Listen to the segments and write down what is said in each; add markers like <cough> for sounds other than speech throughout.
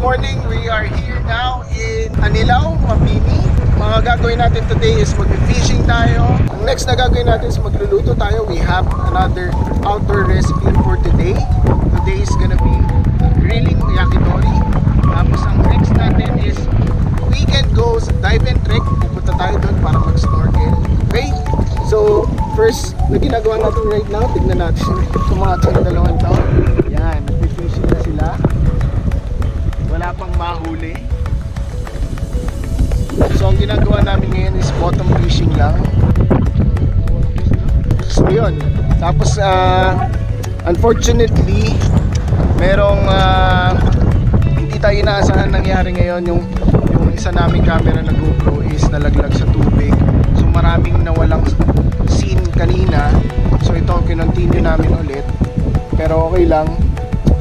morning. We are here now in Anilaw, Mapini. Mga gagawin natin today is mag-fishing tayo. Ang next na gagawin natin is magluluto tayo. We have another outdoor recipe for today. Today is gonna be grilling yakitori. Tapos ang next natin is weekend goes dive and trek. Pupunta tayo doon para mag-snorkel. Okay? So, first na ginagawa natin right now, tignan natin itong mga dalawang to. Yan, nag-fishing na sila. Wala pang mahuli. So, ang ginagawa namin ngayon is bottom fishing lang. So, yun. Tapos, ah, unfortunately, merong ah, hindi tayo inaasahan nangyari ngayon yung yung isa naming camera na GoPro is nalaglag sa tubig so maraming nawalang scene kanina so ito kinontinue namin ulit pero okay lang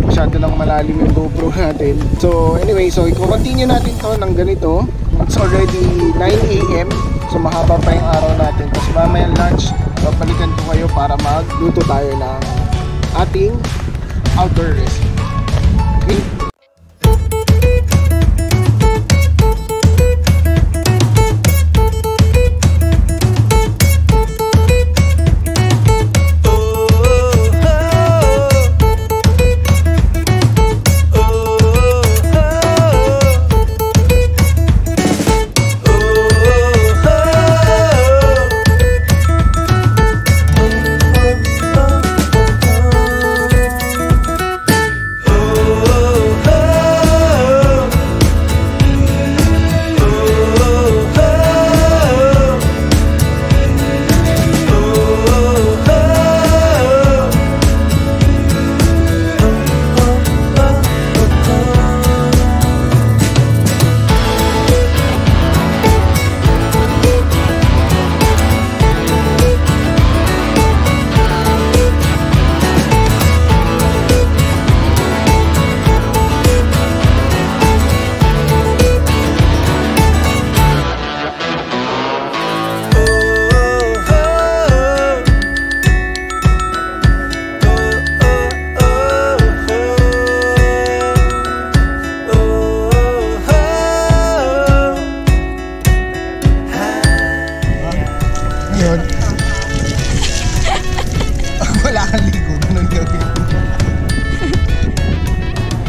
masyado lang malalim yung GoPro natin. So anyway so i-continue natin to ng ganito. It's already 9am so mahaba pa yung araw natin. Tapos mamaya lunch babalikan ko kayo para magluto tayo ng ating outdoor recipe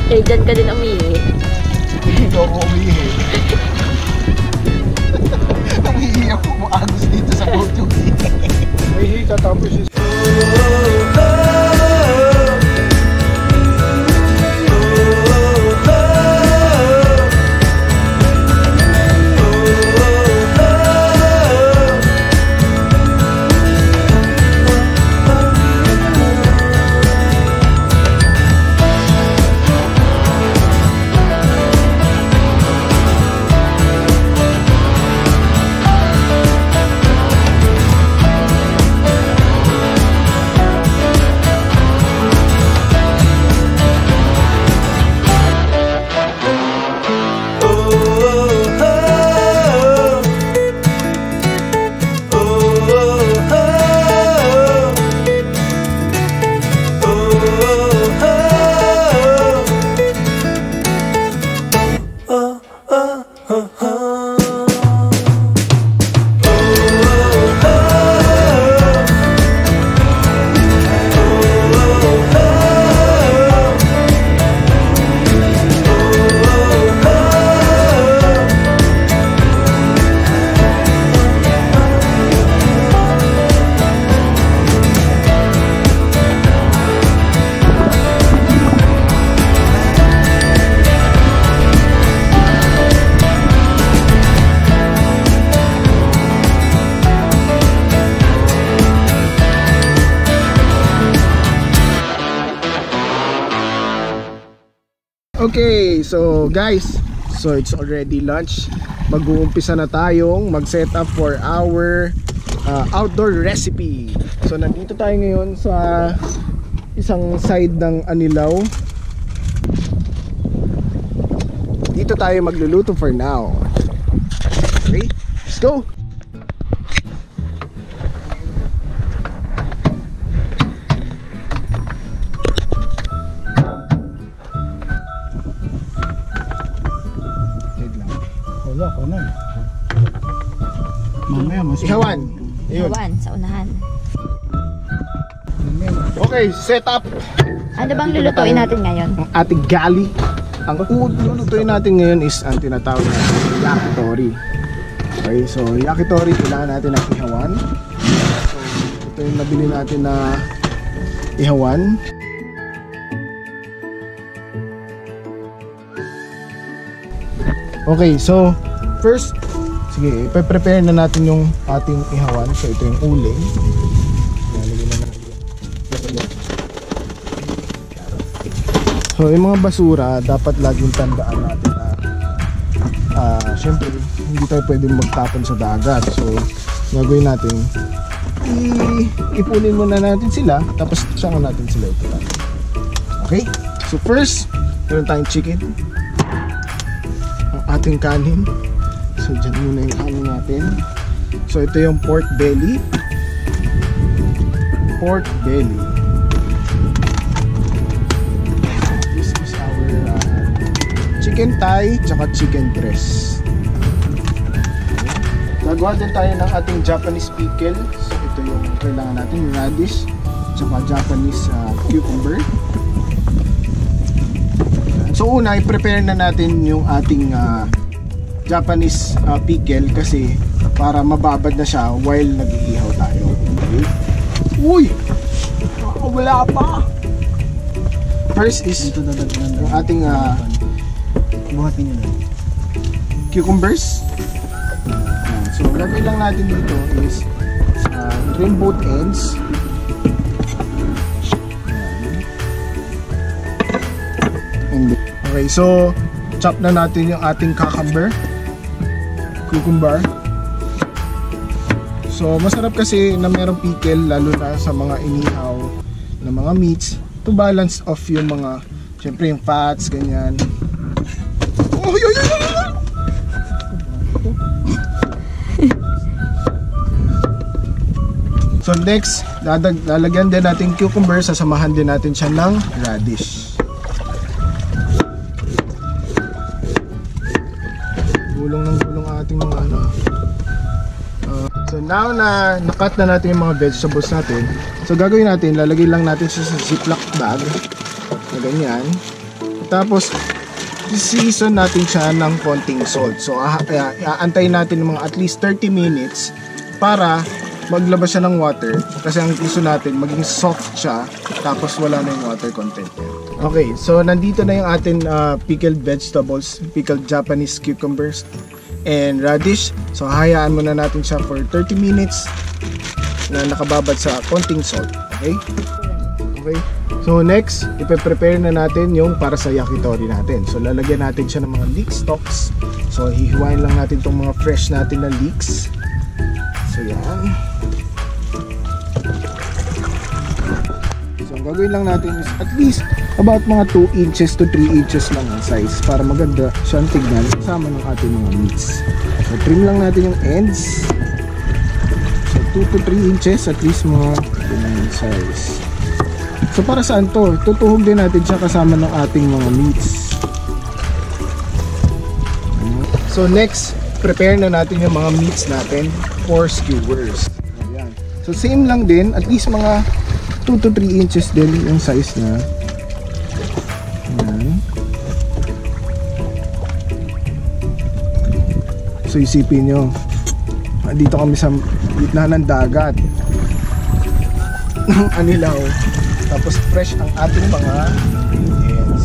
Eh, dyan ka din umihi. Hindi ako umihi. Umihi ako maagos dito sa <laughs> boto. Umihi ka tapos is... Okay, so guys, so it's already lunch. Mag-uumpisa na tayong mag-set up for our uh, outdoor recipe. So nandito tayo ngayon sa isang side ng Anilaw. Dito tayo magluluto for now. Okay, let's go! Na. Mamaya mas Ihawan. Ayun. Iwan, sa unahan. Okay, set up Ano bang lulutuin natin ngayon? ang ating gali. Ang lulutuin natin ngayon is ang tinatawag na yakitori. Okay, so yakitori kailangan natin ng ihawan. So ito yung nabili natin na ihawan. Okay, so first, sige, ipe-prepare na natin yung ating ihawan. So ito yung uling. So yung mga basura, dapat laging tandaan natin na ah syempre hindi tayo pwedeng magtapon sa dagat. So gagawin natin i ipunin muna natin sila tapos saka natin sila itulan. Okay? So first, meron tayong chicken. Ang ating kanin. So dyan muna yung kanin natin. So ito yung pork belly. Pork belly. This is our uh, chicken thigh tsaka chicken breast. Gagawa din tayo ng ating Japanese pickle. So ito yung kailangan natin, yung radish tsaka Japanese uh, cucumber. So una, i-prepare na natin yung ating uh, Japanese uh, pickle kasi para mababad na siya while nag-iihaw tayo. Okay? Uy! Ah, Wala pa! First is Dito na dagdagan. yung ating uh, Buhatin nyo na. cucumbers. Ayan. So, lagay lang natin dito is uh, trim both ends. And okay, so chop na natin yung ating cucumber. Cucumber. So, masarap kasi na merong pickle lalo na sa mga inihaw na mga meats to balance off yung mga syempre yung fats, ganyan. Oh, yoy, yoy, yoy! So next, dadag, lalagyan din natin cucumber, sasamahan din natin siya ng radish. Now na nakat na natin yung mga vegetables natin, so gagawin natin, lalagay lang natin sa ziploc bag na ganyan. Tapos season natin siya ng konting salt. So ah, ah, aantayin natin ng mga at least 30 minutes para maglabas siya ng water kasi ang gusto natin maging soft siya tapos wala na yung water content. Okay, so nandito na yung atin uh, pickled vegetables, pickled Japanese cucumbers and radish. So hayaan muna natin siya for 30 minutes na nakababad sa konting salt. Okay? Okay. So next, ipe-prepare na natin yung para sa yakitori natin. So lalagyan natin siya ng mga leek stalks. So hihiwain lang natin tong mga fresh natin na leeks. So yan. So ang gagawin lang natin is at least about mga 2 inches to 3 inches lang ang size para maganda siyang tignan kasama ng ating mga meats. So trim lang natin yung ends. So 2 to 3 inches at least mga ganyan size. So para saan to? Tutuhog din natin siya kasama ng ating mga meats. So next, prepare na natin yung mga meats natin for skewers. Ayan. So same lang din, at least mga 2 to 3 inches din yung size niya. Ayan. So isipin nyo, dito kami sa gitna ng dagat. Ng anilaw. Tapos fresh ang ating mga ingredients.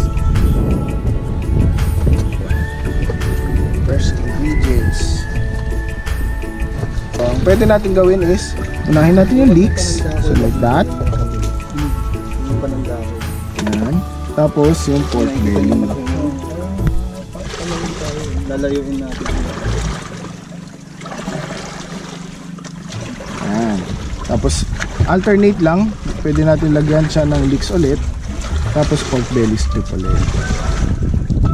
Fresh ingredients. So, ang pwede natin gawin is unahin natin yung leeks. So like that. Yung pananggaw. yan tapos yung pork belly. Lalayuin natin. yan tapos alternate lang. Pwede natin lagyan siya ng leeks ulit. Tapos pork belly strip ulit.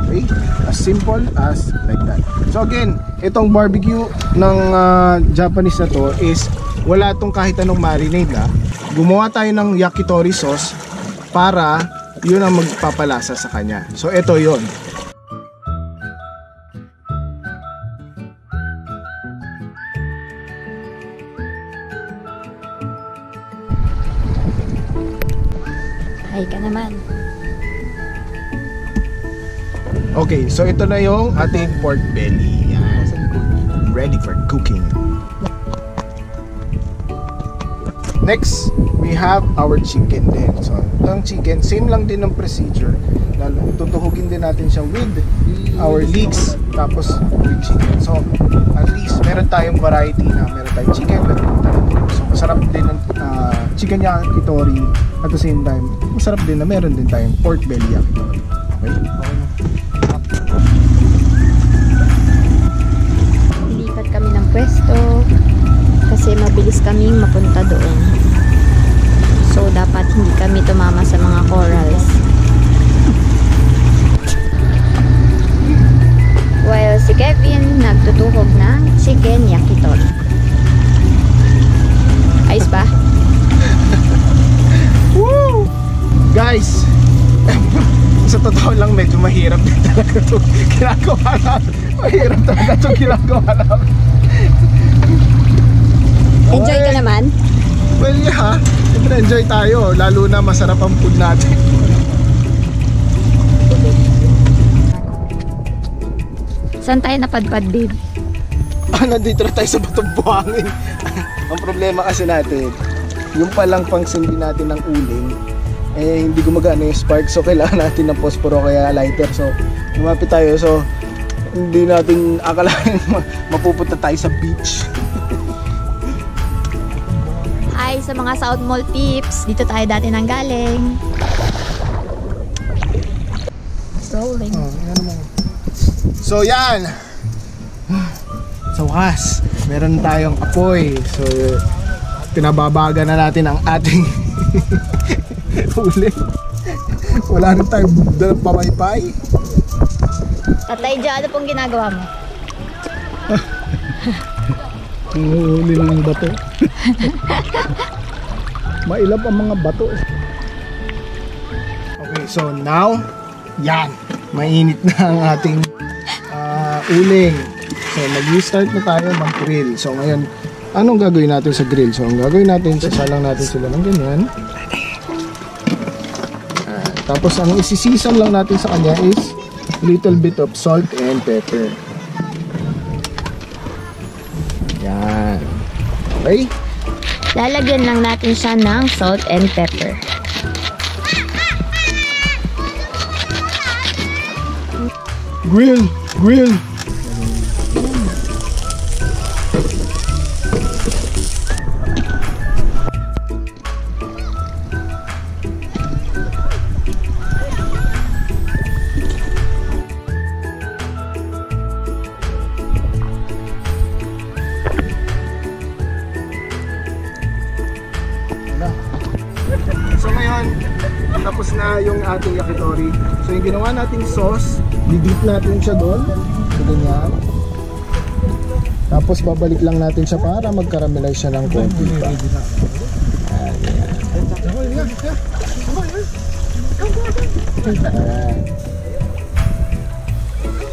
Okay? As simple as like that. So again itong barbecue ng ah, Japanese na to is wala tong kahit anong marinade na gumawa tayo ng yakitori sauce para yun ang magpapalasa sa kanya. So ito yon. Ay ka naman. Okay, so ito na yung ating pork belly. Yan. Ready for cooking. Next, we have our chicken din. So, itong chicken, same lang din ng procedure. Lalo, tutuhugin din natin siya with our leeks, tapos with chicken. So, at least, meron tayong variety na meron tayong chicken, meron tayong So, masarap din ng ah, chicken yakitori. At the same time, masarap din na meron din tayong pork belly yakitori. Okay? Okay. Lilipat kami ng pwesto kasi mabilis kaming mapunta kami tumama sa mga corals. While si Kevin nagtutuhog ng chicken yakitori. Ayos ba? <laughs> Woo! Guys, <laughs> sa totoo lang medyo mahirap din talaga ito <laughs> ginagawa namin. Mahirap talaga ito ginagawa namin. Enjoy ka naman? Well, yeah. Siyempre enjoy tayo. Lalo na masarap ang food natin. Saan tayo napadpad, babe? ah, nandito na tayo sa batong buhangin. <laughs> ang problema kasi natin, yung palang pangsindi natin ng uling, eh hindi gumagana yung spark. So kailangan natin ng posporo kaya lighter. So lumapit tayo. So hindi natin akalain <laughs> ma- mapupunta tayo sa beach. Sa mga South Mall tips. Dito tayo dati nang galing. Rolling. So yan. Sa wakas, meron tayong apoy. So pinababaga na natin ang ating <laughs> huli. Wala rin tayong dalang pamaypay. Tatay Jo, ano pong ginagawa mo? <laughs> Huli lang ng bato. <laughs> Mailap ang mga bato. eh. Okay, so now, yan. Mainit na ang ating ah, uling. So mag-start na tayo mag-grill. So ngayon, anong gagawin natin sa grill? So ang gagawin natin, sasalang natin sila ng ganyan. Ah, tapos ang isisisan lang natin sa kanya is little bit of salt and pepper. Yan. Okay? Lalagyan lang natin siya ng salt and pepper. Grill! Grill! Ating yakitori. So yung ginawa nating sauce, didip natin siya doon. So ganyan. Tapos babalik lang natin siya para mag-caramelize siya ng konti pa. Ayan.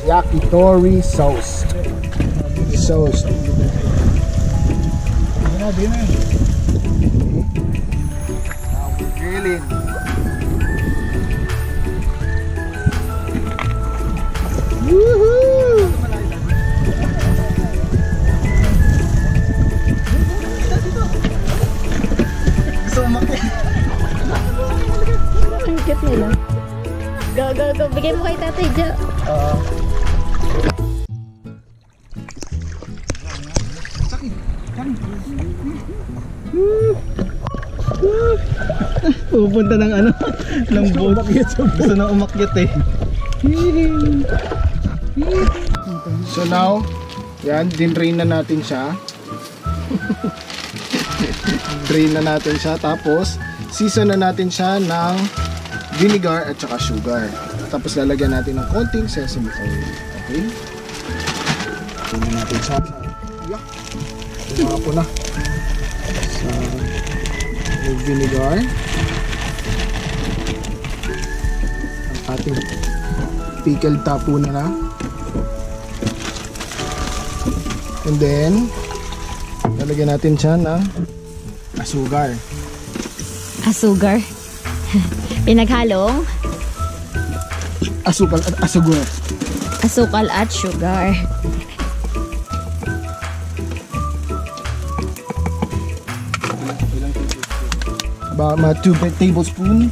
Yakitori sauce. Sauce. Grilling. Pupunta ng ano, <laughs> ng boat. Gusto na umakyat eh. So now, yan, dinrain na natin siya. <laughs> Drain na natin siya. Tapos, season na natin siya ng vinegar at saka sugar. Tapos lalagyan natin ng konting sesame oil. Okay? Kunin natin siya. Yeah. Po na. Sa may vinegar. Ating pickled tapo na na. And then, lalagyan natin siya ng asugar. Asugar. <laughs> Pinaghalong Asukal at asagwa. asukal at sugar. About mga 2 tablespoon.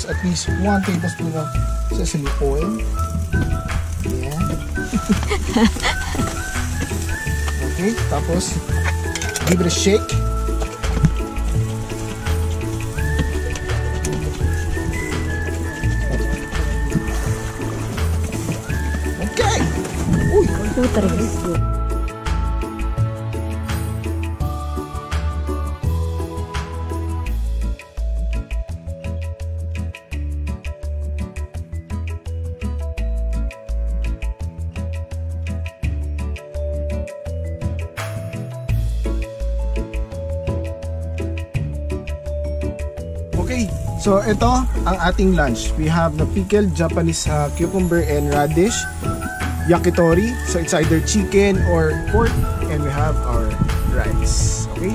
Tapos at least 1 tablespoon of sesame oil. Yan. okay, tapos give it a shake. Okay. Uy, Two, three. Okay, so ito ang ating lunch. We have the pickled Japanese uh, cucumber and radish, yakitori, so it's either chicken or pork, and we have our rice. Okay?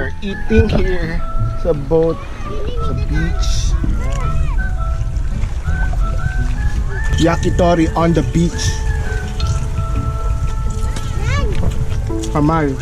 Are eating here sa boat, sa beach. Yakitori on the beach. Kamal.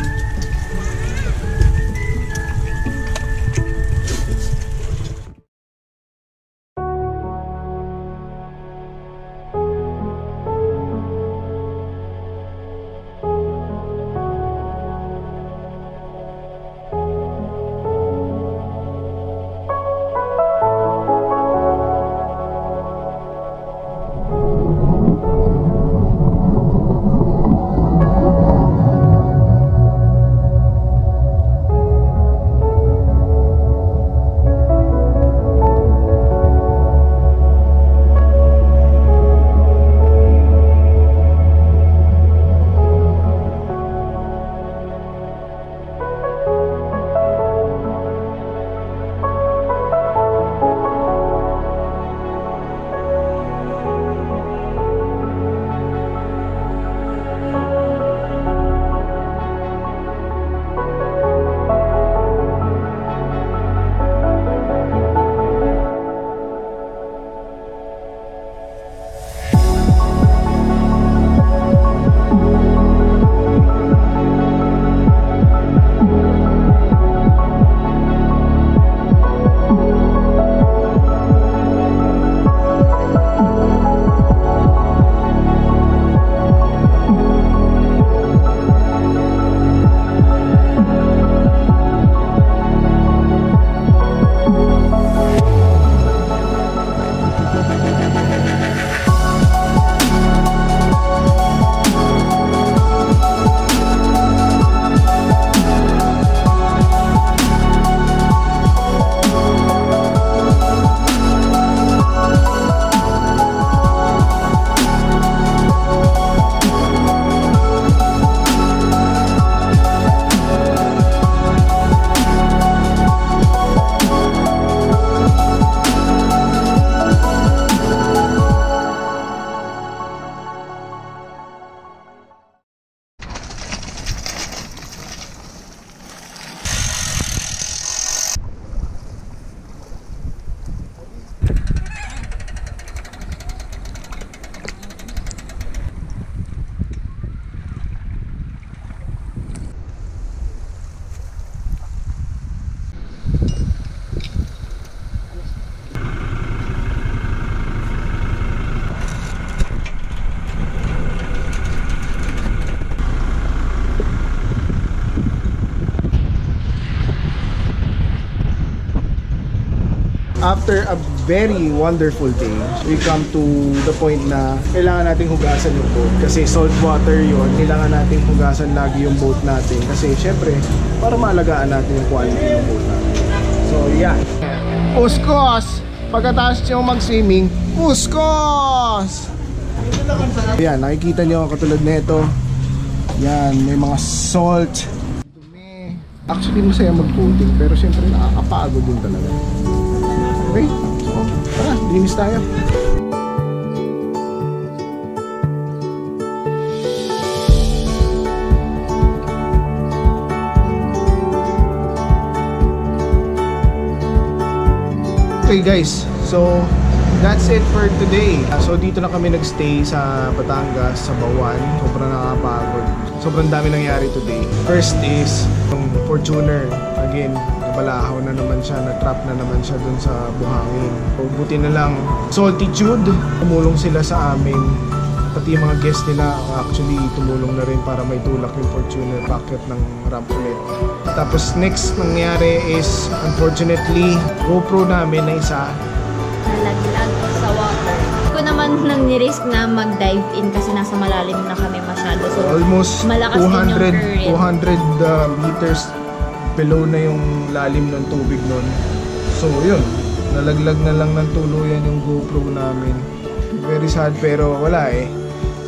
After a very wonderful day, we come to the point na kailangan nating hugasan yung boat. Kasi salt water yon kailangan nating hugasan lagi yung boat natin. Kasi syempre, para maalagaan natin yung quality ng boat natin. So, yeah. Uskos! Pagkatapos nyo mag-swimming, uskos! Yan, nakikita nyo katulad nito. Yan, may mga salt. Actually, masaya mag-boating, pero syempre nakakapagod din talaga. Okay? So, tara, linis tayo. Okay guys, so that's it for today. So dito na kami nagstay sa Batangas, sa Bawan. Sobrang nakakapagod. Sobrang dami nangyari today. First is yung Fortuner. Again, nabalahaw na naman siya, na-trap na naman siya dun sa buhangin. So, buti na lang, Soltitude, tumulong sila sa amin. Pati yung mga guests nila actually tumulong na rin para may tulak yung Fortuner packet ng ramp ulit. Tapos next nangyari is unfortunately GoPro namin na isa Nalaglag sa water. Ko naman nang ni-risk na mag-dive in kasi nasa malalim na kami masyado. So, almost Malakas din yung 200 current. 200 uh, meters below na yung lalim ng tubig nun. So yun, nalaglag na lang ng tuluyan yung GoPro namin. Very sad pero wala eh.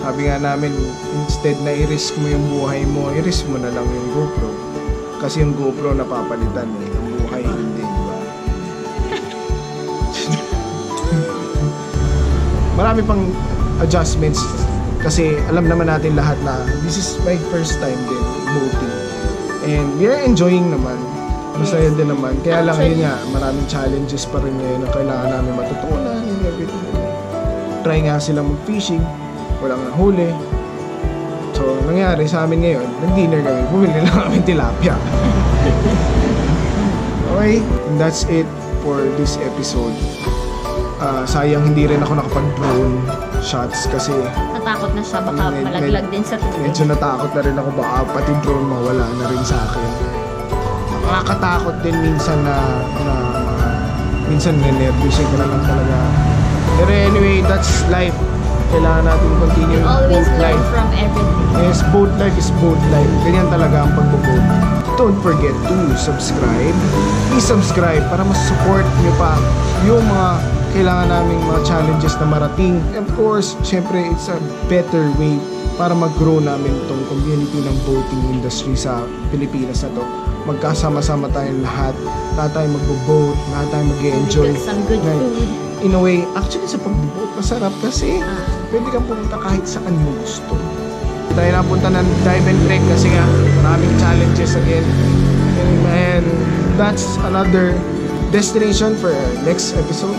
Sabi nga namin, instead na i-risk mo yung buhay mo, i-risk mo na lang yung GoPro. Kasi yung GoPro napapalitan eh, ang buhay hindi, di ba? <laughs> Marami pang adjustments kasi alam naman natin lahat na this is my first time din boating. And we are enjoying naman. Masaya din naman. Kaya lang Actually- yun nga, maraming challenges pa rin ngayon na kailangan namin matutunan and everything. Try nga sila mag-fishing, walang nahuli. So, nangyari sa amin ngayon, nag-dinner kami, bumili lang kami tilapia. <laughs> okay, and that's it for this episode. Ah, sayang hindi rin ako nakapag-drone shots kasi natakot na siya. Baka Med- malaglag din sa tubig. medyo natakot na rin ako baka pati drone mawala na rin sa akin. Nakakatakot din minsan na, na minsan ninervous ka na lang talaga. Pero anyway, that's life. Kailangan natin continue Always boat learn life. from everything. Yes, boat life is boat life. Ganyan talaga ang pagbo-boat. Don't forget to subscribe. Please subscribe para mas support nyo pa yung mga kailangan naming mga challenges na marating. Of course, syempre, it's a better way para mag-grow namin itong community ng boating industry sa Pilipinas na to. Magkasama-sama tayong lahat. Lahat tayo magbo-boat. Lahat tayo mag-enjoy. Cook some good Like, food. In a way, actually sa pagbo-boat, masarap kasi Ah. pwede kang pumunta kahit saan mo gusto. Tayo napunta ng dive and trek kasi nga maraming challenges again. And, and that's another destination for next episode.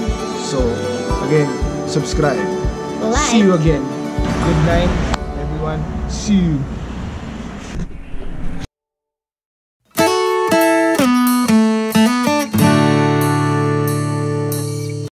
So, again, subscribe. Like. See you again. Good night, everyone. See you.